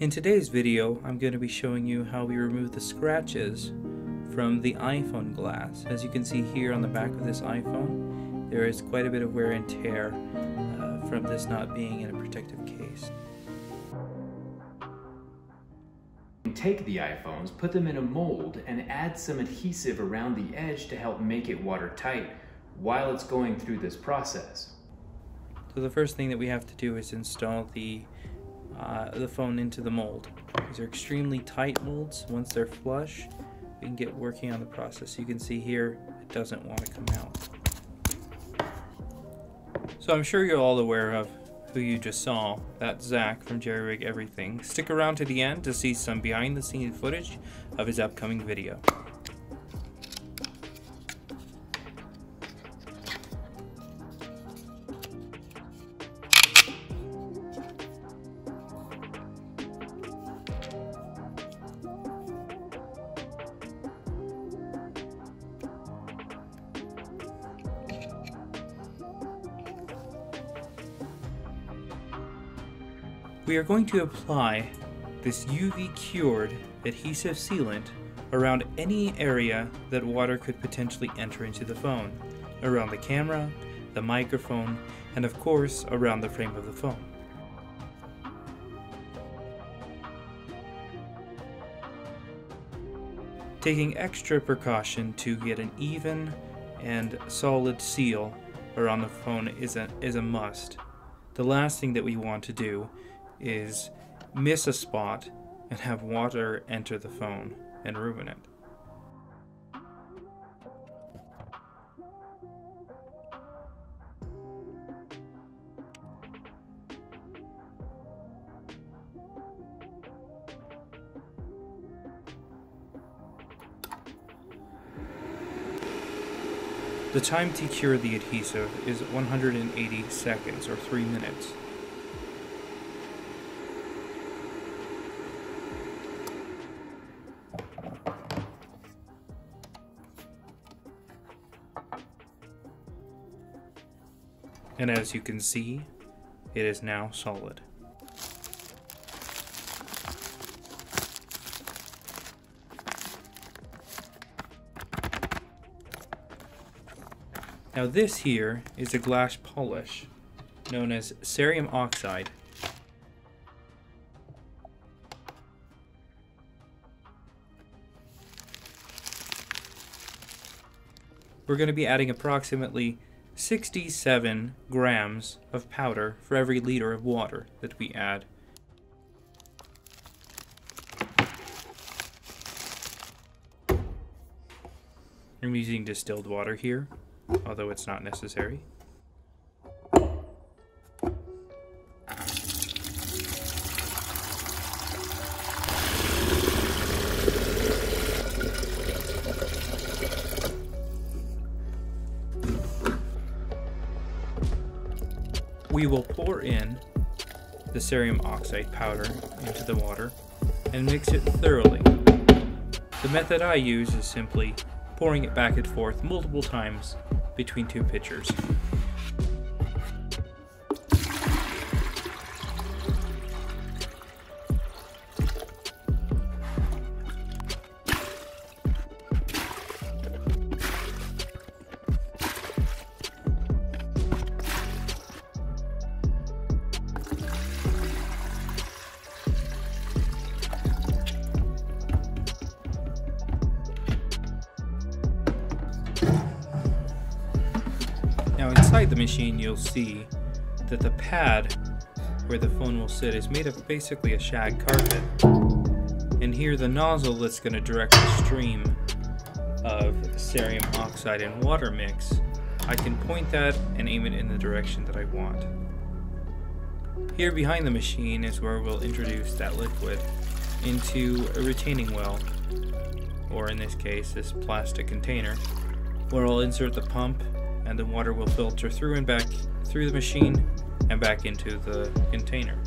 In today's video, I'm going to be showing you how we remove the scratches from the iPhone glass. As you can see here on the back of this iPhone, there is quite a bit of wear and tear uh, from this not being in a protective case. Take the iPhones, put them in a mold, and add some adhesive around the edge to help make it watertight while it's going through this process. So the first thing that we have to do is install the uh, the phone into the mold. These are extremely tight molds. Once they're flush, we can get working on the process. You can see here, it doesn't want to come out. So I'm sure you're all aware of who you just saw. That's Zach from Jerry Rig Everything. Stick around to the end to see some behind the scenes footage of his upcoming video. We are going to apply this UV cured adhesive sealant around any area that water could potentially enter into the phone, around the camera, the microphone, and of course around the frame of the phone. Taking extra precaution to get an even and solid seal around the phone is a, is a must. The last thing that we want to do is miss a spot and have water enter the phone and ruin it. The time to cure the adhesive is 180 seconds or 3 minutes. And as you can see, it is now solid. Now this here is a glass polish known as cerium oxide. We're going to be adding approximately 67 grams of powder for every liter of water that we add. I'm using distilled water here, although it's not necessary. Will pour in the cerium oxide powder into the water and mix it thoroughly. The method I use is simply pouring it back and forth multiple times between two pitchers. Machine you'll see that the pad where the phone will sit is made of basically a shag carpet. And here the nozzle that's going to direct the stream of cerium oxide and water mix, I can point that and aim it in the direction that I want. Here behind the machine is where we'll introduce that liquid into a retaining well, or in this case this plastic container, where I'll insert the pump and the water will filter through and back through the machine and back into the container.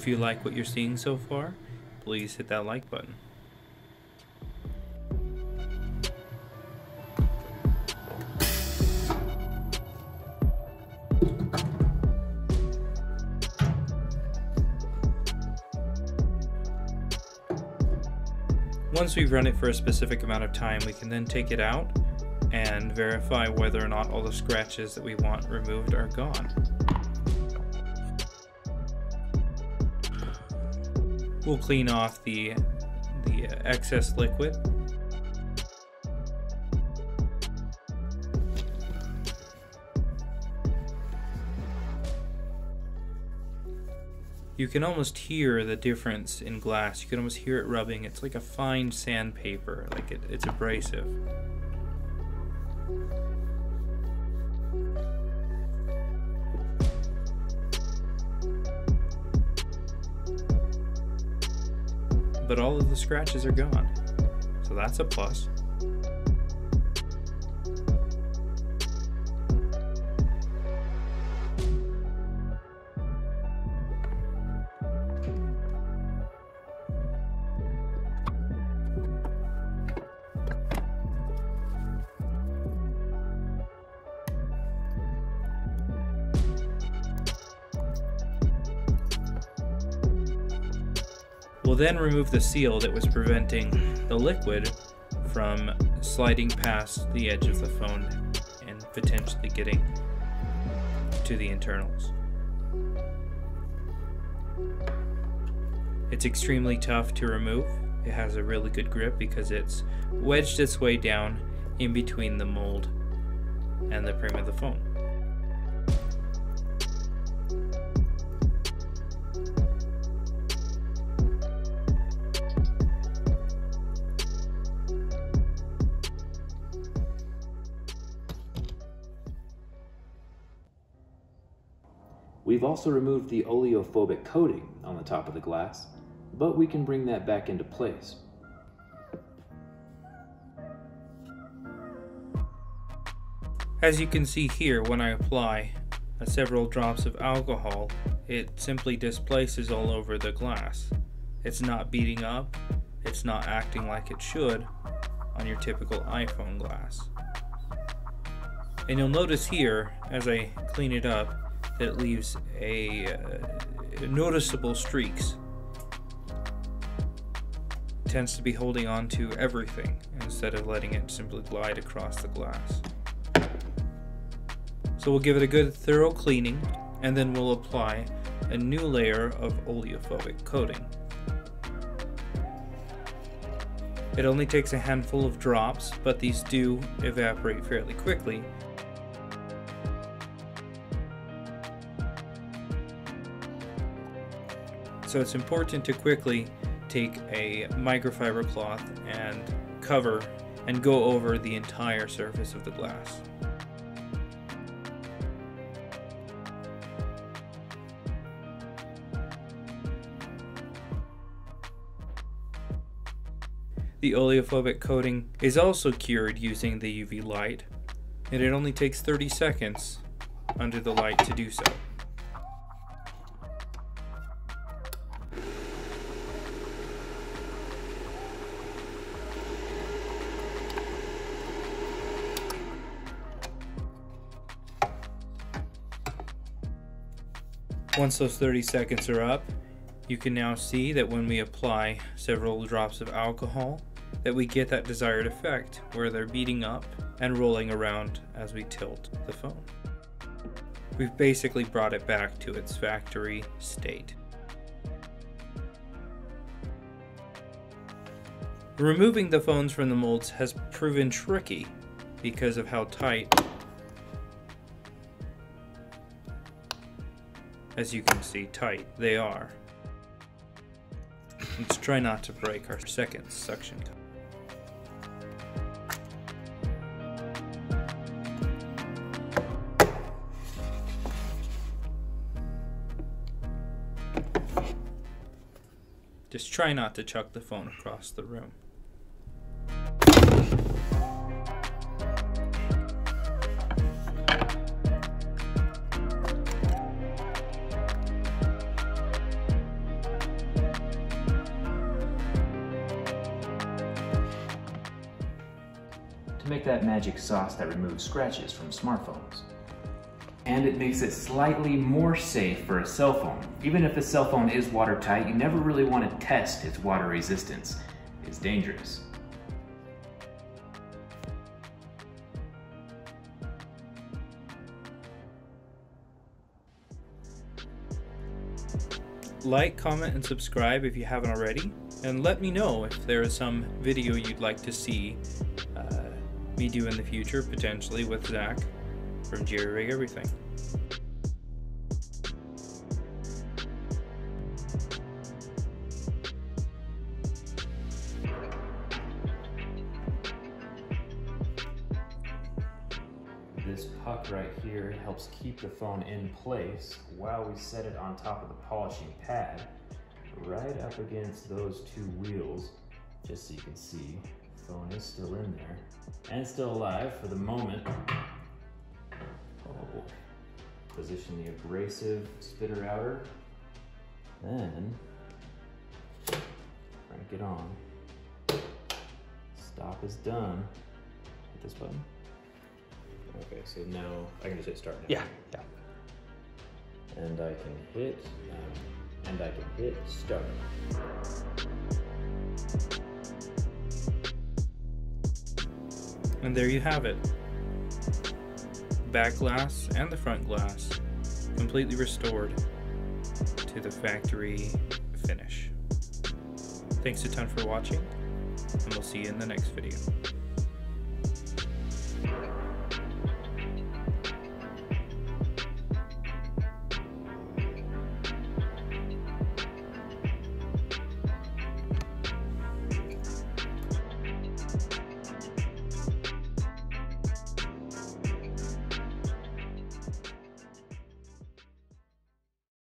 If you like what you're seeing so far, please hit that like button. Once we've run it for a specific amount of time, we can then take it out and verify whether or not all the scratches that we want removed are gone. We'll clean off the, the excess liquid. You can almost hear the difference in glass. You can almost hear it rubbing. It's like a fine sandpaper, like it, it's abrasive. But all of the scratches are gone. So that's a plus. We'll then remove the seal that was preventing the liquid from sliding past the edge of the phone and potentially getting to the internals. It's extremely tough to remove. It has a really good grip because it's wedged its way down in between the mold and the frame of the phone. We've also removed the oleophobic coating on the top of the glass, but we can bring that back into place. As you can see here, when I apply several drops of alcohol, it simply displaces all over the glass. It's not beating up, it's not acting like it should on your typical iPhone glass. And you'll notice here, as I clean it up, that leaves a uh, noticeable streaks. Tends to be holding on to everything instead of letting it simply glide across the glass. So we'll give it a good thorough cleaning and then we'll apply a new layer of oleophobic coating. It only takes a handful of drops, but these do evaporate fairly quickly So it's important to quickly take a microfiber cloth and cover and go over the entire surface of the glass. The oleophobic coating is also cured using the UV light, and it only takes 30 seconds under the light to do so. Once those 30 seconds are up, you can now see that when we apply several drops of alcohol, that we get that desired effect where they're beating up and rolling around as we tilt the phone. We've basically brought it back to its factory state. Removing the phones from the molds has proven tricky because of how tight as you can see, tight they are. Let's try not to break our second suction cup. Just try not to chuck the phone across the room. Make that magic sauce that removes scratches from smartphones. And it makes it slightly more safe for a cell phone. Even if a cell phone is watertight, you never really want to test its water resistance. It's dangerous. Like, comment, and subscribe if you haven't already, and let me know if there is some video you'd like to see do in the future, potentially with Zach from Jerry Rig Everything. This puck right here helps keep the phone in place while we set it on top of the polishing pad, right up against those two wheels, just so you can see phone is still in there and still alive for the moment. Oh. Position the abrasive spitter outer, then crank it on. Stop is done. Hit this button. Okay, so now I can just hit start now. Yeah, yeah. And I can hit, um, and I can hit start. And there you have it. Back glass and the front glass completely restored to the factory finish. Thanks a ton for watching, and we'll see you in the next video.